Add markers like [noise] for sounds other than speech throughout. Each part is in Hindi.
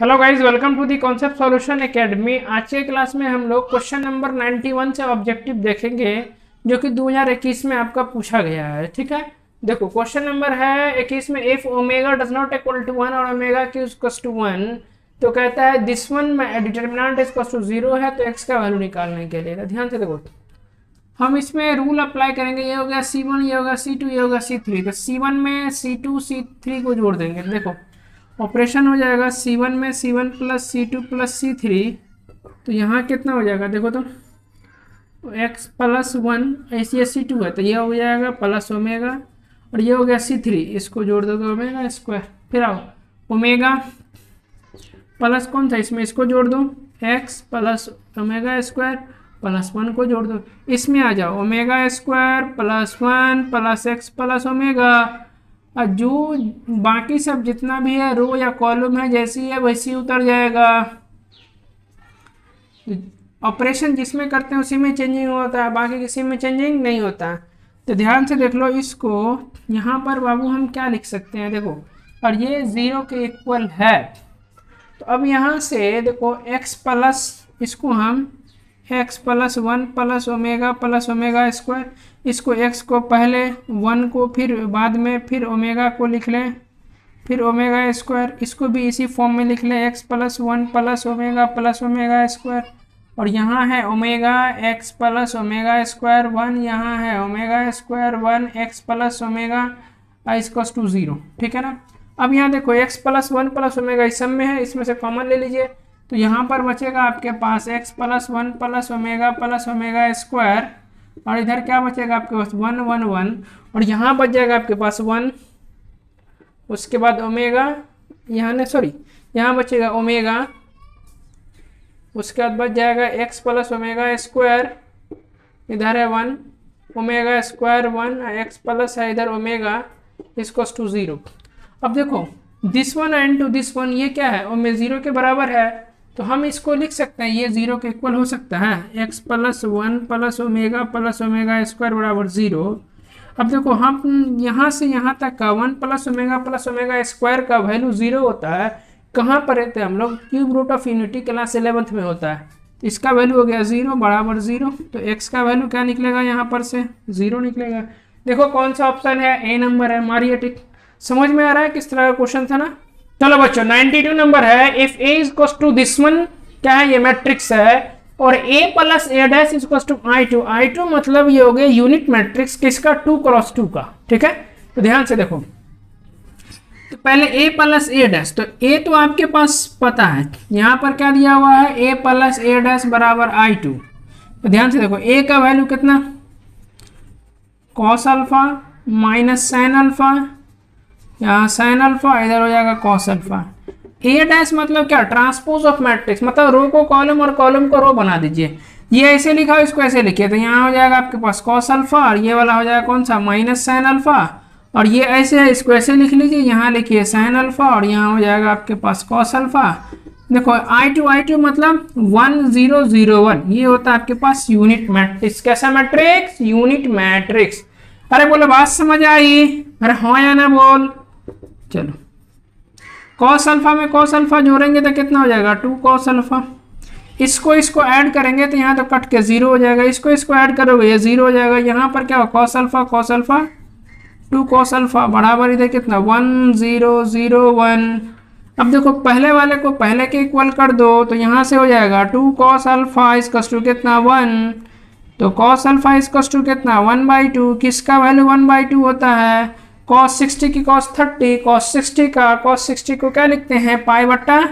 Hello guys welcome to the concept solution academy आज के क्लास में हम लोग क्वेश्चन नंबर 91 से ऑब्जेक्टिव देखेंगे, जो कि 2021 में आपका पूछा गया है, ठीक है? देखो क्वेश्चन नंबर है 21 में if omega does not equal to one और ओमेगा की टू वन तो कहता है दिस वन में डिटर्मिनेंट इक्वल टू ज़ीरो है तो एक्स का वैल्यू निकालने के लिए। ध्यान से देखो। हम इसमें रूल अप्लाई करेंगे, ये हो गया सी वन ये होगा सी टू ये होगा सी थ्री तो सी वन में सी टू सी थ्री को जोड़ देंगे। देखो ऑपरेशन हो जाएगा सी वन में c one plus c two plus c three तो यहाँ कितना हो जाएगा? देखो तो एक्स प्लस वन ऐसी ये सी टू है तो ये हो जाएगा प्लस ओमेगा और ये हो गया सी थ्री इसको जोड़ दो तो ओमेगा स्क्वायर फिर आओ ओमेगा प्लस कौन था? इसमें इसको जोड़ दो x plus omega square plus one को जोड़ दो, इसमें आ जाओ omega square plus one plus x plus omega और जो बाकी सब जितना भी है रो या कॉलम है, जैसी है, वैसी उतर जाएगा। ऑपरेशन जिसमें करते हैं, उसी में चेंजिंग होता है, बाकी किसी में चेंजिंग नहीं होता। तो ध्यान से देख लो इसको। यहाँ पर बाबू हम क्या लिख सकते हैं, देखो। और ये ज़ीरो के इक्वल है। तो अब यहाँ से देखो, x प्लस इसको हम x plus one plus omega plus omega square इसको एक्स को पहले वन को फिर बाद में फिर ओमेगा को लिख लें। फिर ओमेगा स्क्वायर इसको भी इसी फॉर्म में लिख लें। X plus one plus omega plus omega square और यहाँ है omega x plus omega square one यहाँ है omega square one x plus omega इसकस to zero ठीक है ना? अब यहाँ देखो x plus one plus omega इस सब में है, इसमें से कॉमन ले लीजिए। तो यहाँ पर बचेगा आपके पास x plus one plus omega plus omega square और इधर क्या बचेगा आपके पास? One one one. और यहाँ बच जाएगा आपके पास वन। उसके बाद ओमेगा, यहाँ ने सॉरी यहाँ बचेगा ओमेगा। उसके बाद बच जाएगा एक्स प्लस ओमेगा स्क्वायर। इधर है one, omega square one, x plus है इधर ओमेगा इसको टू ज़ीरो। अब देखो this one and to this one ये क्या है? ओमे ज़ीरो के बराबर है। तो हम इसको लिख सकते हैं, ये ज़ीरो के इक्वल हो सकता है। X plus one plus omega plus omega square बराबर ज़ीरो। अब देखो, हम यहाँ से यहाँ तक का one plus omega plus omega square का वैल्यू ज़ीरो होता है। कहाँ पर रहते हैं हम लोग? Cube root of unity class eleventh में होता है। इसका वैल्यू हो गया ज़ीरो बराबर ज़ीरो। तो एक्स का वैल्यू क्या निकलेगा यहाँ पर से? ज़ीरो निकलेगा। देखो, कौन सा ऑप्शन है? ए नंबर है, मारिए टिक। समझ में आ रहा है किस तरह का क्वेश्चन था ना? चलो बच्चों 92 नंबर है। If a is to this one क्या है? ये मैट्रिक्स है। और a plus a dash is to I two I two मतलब ये हो गया यूनिट मैट्रिक्स किसका? टू क्रॉस टू का। ठीक है? तो ध्यान से देखो। तो पहले a प्लस ए डैश तो a तो आपके पास पता है। यहाँ पर क्या दिया हुआ है? A प्लस ए डैश बराबर आई टू तो ध्यान से देखो, a का वैल्यू कितना? Cos alpha minus sine alpha यहाँ साइन अल्फ़ा इधर हो जाएगा कॉस अल्फ़ा ए डैश मतलब क्या? ट्रांसपोज ऑफ़ मैट्रिक्स मतलब रो को कॉलम और कॉलम को रो बना दीजिए। ये ऐसे लिखा हो इसको ऐसे लिखिए तो यहाँ हो जाएगा आपके पास कॉस अल्फ़ा और ये वाला हो जाएगा कौन सा? माइनस साइन अल्फ़ा और ये ऐसे है, इसको ऐसे लिख लीजिए, यहाँ लिखिए साइन अल्फ़ा और यहाँ हो जाएगा आपके पास कॉस अल्फ़ा देखो आई टू आई टू मतलब वन ज़ीरो ज़ीरो वन ये होता है आपके पास यूनिट मैट्रिक्स कैसा मैट्रिक्स यूनिट मैट्रिक्स अरे बोलो, बात समझ आई? अरे हाँ या ना बोल? चलो। कॉस अल्फ़ा में कॉस अल्फ़ा जोड़ेंगे तो कितना हो जाएगा? टू कॉस अल्फ़ा इसको इसको ऐड करेंगे तो यहाँ तो कट के ज़ीरो हो जाएगा। इसको इसको ऐड करोगे, ये ज़ीरो हो जाएगा। यहाँ पर क्या हो? Cos alpha cos alpha two cos alpha बराबर इधर कितना? वन ज़ीरो ज़ीरो वन अब देखो, पहले वाले को पहले के इक्वल कर दो तो यहाँ से हो जाएगा टू कॉस अल्फ़ा इसकस टू कितना? वन तो कॉस अल्फ़ा इसकस टू कितना? वन बाई टू किसका वैल्यू वन बाई टू होता है? कॉस सिक्सटी की कॉस थर्टी कॉस सिक्सटी का कॉस सिक्सटी को क्या लिखते हैं? पाई बट्टा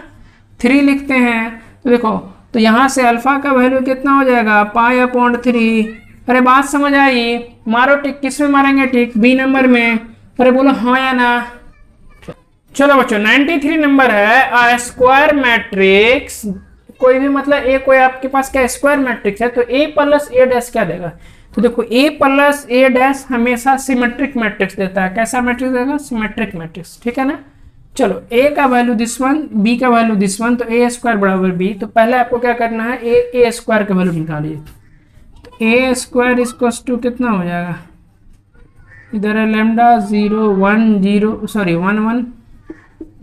थ्री लिखते हैं। तो देखो तो यहाँ से अल्फ़ा का वैल्यू कितना हो जाएगा? पाई अपॉइंट थ्री अरे बात समझ आई? मारो टिक किसमें मारेंगे टिक बी नंबर में। अरे बोलो हाँ या ना? चलो बच्चों 93 नंबर है स्क्वायर मैट्रिक्स कोई भी मतलब ए कोई आपके पास क्या स्क्वायर मैट्रिक्स है? तो ए प्लस ए डैश क्या देगा? तो देखो ए प्लस ए डैश हमेशा सिमेट्रिक मैट्रिक्स देता है। कैसा मैट्रिक्स देगा? सिमेट्रिक मैट्रिक्स ठीक है ना? चलो ए का वैल्यू दिस वन बी का वैल्यू दिस वन तो ए स्क्वायर बराबर बी तो पहले आपको क्या करना है? ए ए स्क्वायर का वैल्यू निकालिए। तो ए स्क्वायर इसको टू कितना हो जाएगा? इधर है lambda zero one zero sorry one one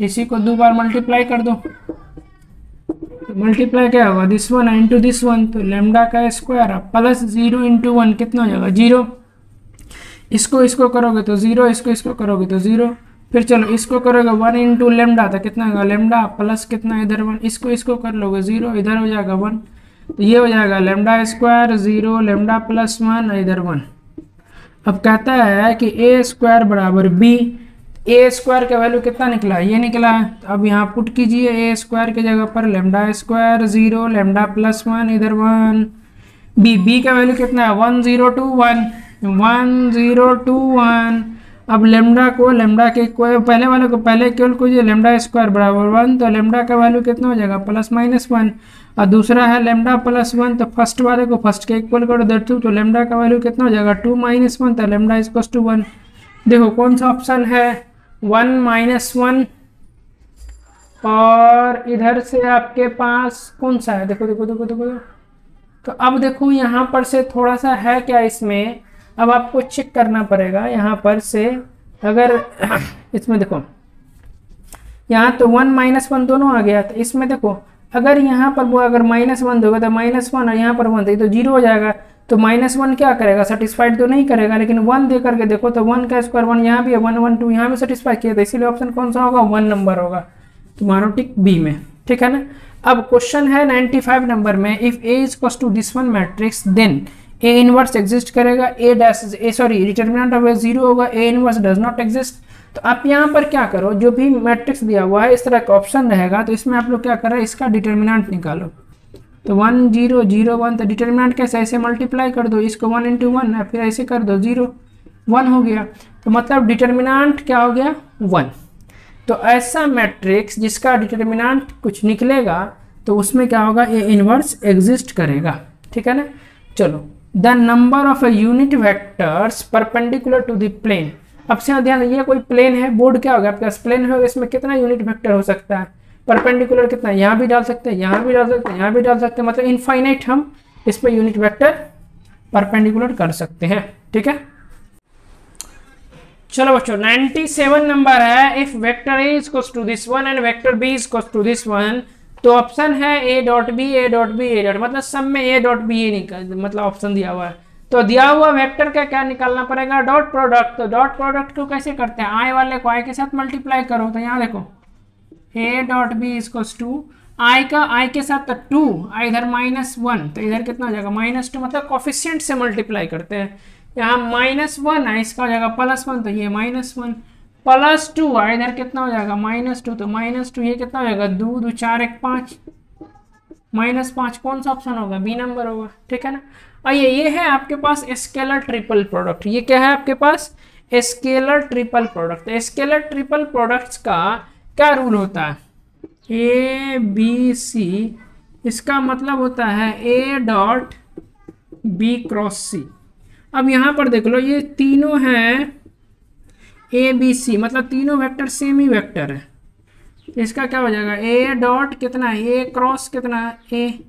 इसी को दो बार मल्टीप्लाई कर दो। मल्टीप्लाई क्या होगा this one into this one तो लेमडा का square plus zero into one कितना हो जाएगा? ज़ीरो इसको इसको करोगे तो ज़ीरो इसको इसको करोगे तो ज़ीरो फिर चलो, इसको करोगे वन इंटू लेमडा तो कितना होगा? लेमडा प्लस कितना इधर वन इसको इसको कर लोगे ज़ीरो इधर हो जाएगा वन तो ये हो जाएगा lambda square zero lambda plus one इधर वन अब कहता है कि ए स्क्वायर बराबर बी ए स्क्वायर का वैल्यू कितना निकला? ये निकला है तो अब यहाँ पुट कीजिए ए स्क्वायर की जगह पर lambda square zero lambda plus one इधर वन बी बी का वैल्यू कितना है? One zero two one one zero two one अब लेमडा को लेमडा के पहले वाले को पहले केवल कीजिए लेमडा स्क्वायर बराबर वन तो लेमडा का वैल्यू कितना हो जाएगा? प्लस माइनस वन और दूसरा है लेमडा प्लस वन तो फ़र्स्ट वाले को फ़र्स्ट के इक्वल कर दो टू तो लेमडा का वैल्यू कितना हो जाएगा? टू माइनस वन तो लेमडा इज़ टू वन देखो कौन सा ऑप्शन है? वन माइनस वन, और इधर से आपके पास कौन सा है? देखो देखो देखो देखो देखो। तो अब देखो, यहाँ पर से थोड़ा सा है क्या इसमें? अब आपको चेक करना पड़ेगा, यहाँ पर से अगर [coughs] इसमें देखो। यहाँ तो वन माइनस वन दोनों आ गया तो इसमें देखो अगर यहाँ पर वो अगर माइनस वन दोगे तो माइनस वन और यहाँ पर वन देगी तो ज़ीरो हो जाएगा। तो माइनस वन क्या करेगा? सेटिस्फाइड तो नहीं करेगा, लेकिन वन दे करके देखो तो वन का स्क्वायर वन यहाँ भी है वन वन टू यहाँ भी सेटिस्फाई किया था इसीलिए ऑप्शन कौन सा होगा? वन नंबर होगा। तुम्हारा टिक बी में, ठीक है ना? अब क्वेश्चन है 95 नंबर में if a is equals to this one matrix then a inverse exist करेगा a dash a sorry determinant of a zero होगा a inverse does not exist तो आप यहाँ पर क्या करो, जो भी मैट्रिक्स दिया हुआ है, इस तरह का ऑप्शन रहेगा तो इसमें आप लोग क्या करें इसका डिटर्मिनेंट निकालो। तो वन ज़ीरो ज़ीरो वन तो डिटर्मिनेंट कैसे, ऐसे मल्टीप्लाई कर दो, इसको वन इंटू वन फिर ऐसे कर दो ज़ीरो वन हो गया। तो मतलब डिटर्मिनेंट क्या हो गया वन तो ऐसा मैट्रिक्स जिसका डिटर्मिनेंट कुछ निकलेगा तो उसमें क्या होगा ए इनवर्स एग्जिस्ट करेगा। ठीक है ना? चलो the number of a unit vectors perpendicular to the plane अब से ध्यान ये कोई प्लेन है बोर्ड क्या होगा आपके पास? प्लेन है इसमें कितना यूनिट वेक्टर हो सकता है? परपेंडिकुलर कितना? यहाँ भी डाल सकते हैं, यहाँ भी डाल सकते हैं, यहाँ भी डाल सकते हैं। मतलब इनफाइनाइट हम इस पर यूनिट वेक्टर परपेंडिकुलर कर सकते हैं, ठीक है? चलो बच्चों 97 नंबर है। If vector a is to this one and vector b is to this one तो ऑप्शन है a dot b a dot b a dot मतलब सब में ए डॉट बी ए निकल मतलब ऑप्शन दिया हुआ है। तो दिया हुआ वेक्टर का क्या निकालना पड़ेगा? डॉट प्रोडक्ट तो डॉट प्रोडक्ट को कैसे करते हैं? आई वाले को आई के साथ मल्टीप्लाई करो। तो यहाँ देखो ए डॉट बी इजकोस टू आई का आई के साथ तो टू आई इधर माइनस वन तो इधर कितना हो जाएगा? माइनस टू मतलब कॉफिशियंट से मल्टीप्लाई करते हैं। यहाँ माइनस वन है इसका हो जाएगा प्लस वन तो ये माइनस वन प्लस टू है इधर कितना हो जाएगा? माइनस टू तो माइनस टू ये कितना हो जाएगा? दो दो, चार, एक, पाँच। माइनस पाँच कौन सा ऑप्शन होगा? बी नंबर होगा। ठीक है ना? आइए, ये है आपके पास स्केलर ट्रिपल प्रोडक्ट ये क्या है आपके पास? Scalar triple product scalar triple products का क्या रूल होता है? ए बी सी इसका मतलब होता है a dot b cross c अब यहाँ पर देख लो, ये तीनों हैं ए बी सी मतलब तीनों वेक्टर सेम ही वेक्टर है। इसका क्या हो जाएगा? ए डॉट कितना है? ए क्रॉस कितना है? ए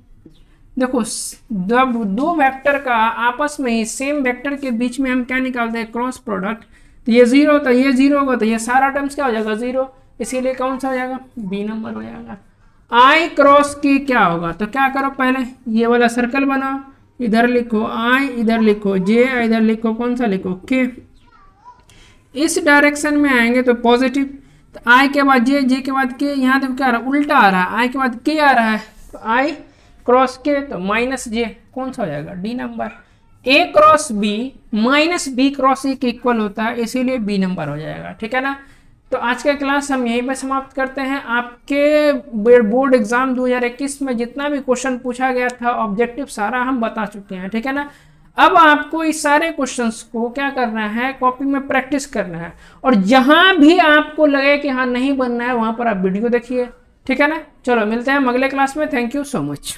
देखो, जब दो वेक्टर का आपस में सेम वेक्टर के बीच में हम क्या निकालते हैं? क्रॉस प्रोडक्ट तो ये ज़ीरो तो ये ज़ीरो होगा तो ये सारा टर्म्स क्या हो जाएगा? ज़ीरो इसीलिए कौन सा हो जाएगा? बी नंबर हो जाएगा. आई क्रॉस की क्या होगा? तो क्या करो पहले? ये वाला सर्कल बनाओ. इधर लिखो आई इधर लिखो जे इधर लिखो कौन सा लिखो? के इस डायरेक्शन में आएँगे तो पॉजिटिव तो आई के बाद जे जे के बाद के यहाँ देखो क्या आ रहा है? उल्टा आ रहा है आई के बाद के आ रहा है. तो आई क्रॉस के तो माइनस जे, कौन सा हो जाएगा? D number. A cross b, minus b cross a के इक्वल होता है, इसीलिए बी नंबर हो जाएगा, ठीक है ना? तो आज का क्लास हम यहीं पर समाप्त करते हैं। आपके बोर्ड एग्ज़ाम 2021 में जितना भी क्वेश्चन पूछा गया था, ऑब्जेक्टिव सारा हम बता चुके हैं, ठीक है ना? अब आपको इस सारे क्वेश्चंस को क्या करना है, कॉपी में प्रैक्टिस करना है, और जहाँ भी आपको लगे कि हाँ नहीं बनना है, वहाँ पर आप वीडियो देखिए, ठीक है ना? चलो, मिलते हैं अगले क्लास में। Thank you so much.